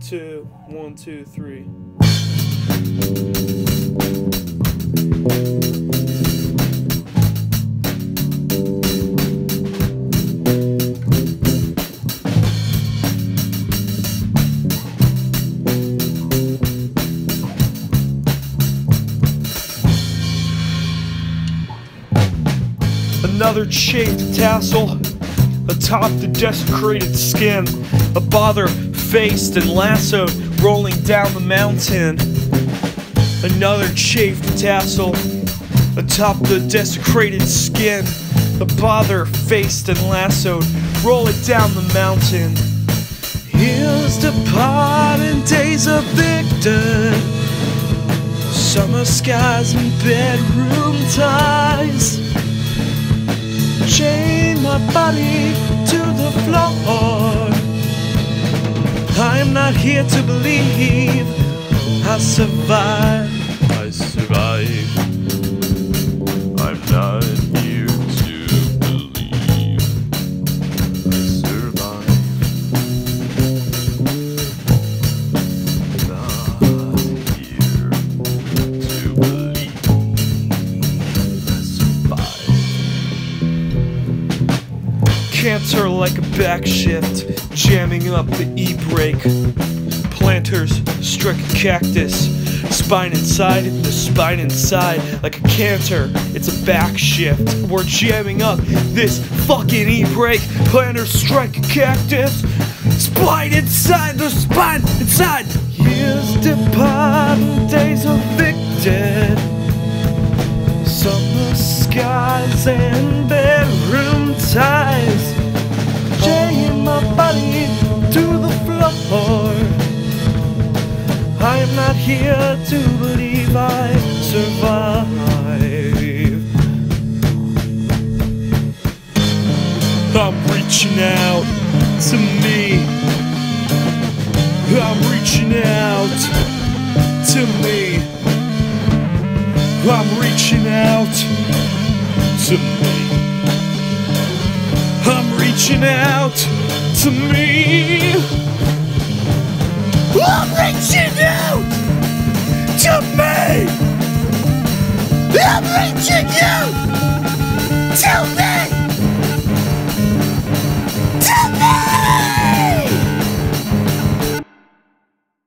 two, one, two, three. Another chafed tassel atop the desecrated skin, a bother faced and lassoed rolling down the mountain. Another chafed tassel atop the desecrated skin, a bother faced and lassoed rolling down the mountain. Here's the parting days of Victor. Summer skies and bedroom ties chain my body to the floor. I am not here to believe I survived. Cancer like a back shift, jamming up the e brake. Planters struck a cactus, spine inside, the spine inside, like a cancer. It's a back shift. We're jamming up this fucking e brake. Planters strike a cactus, spine inside, the spine inside. The parting days of Victor. Summer skies and I am not here to believe I survive. I'm reaching out to me. I'm reaching out to me. I'm reaching out to me. I'm reaching out to me. I'm reaching I'm reaching you! to me.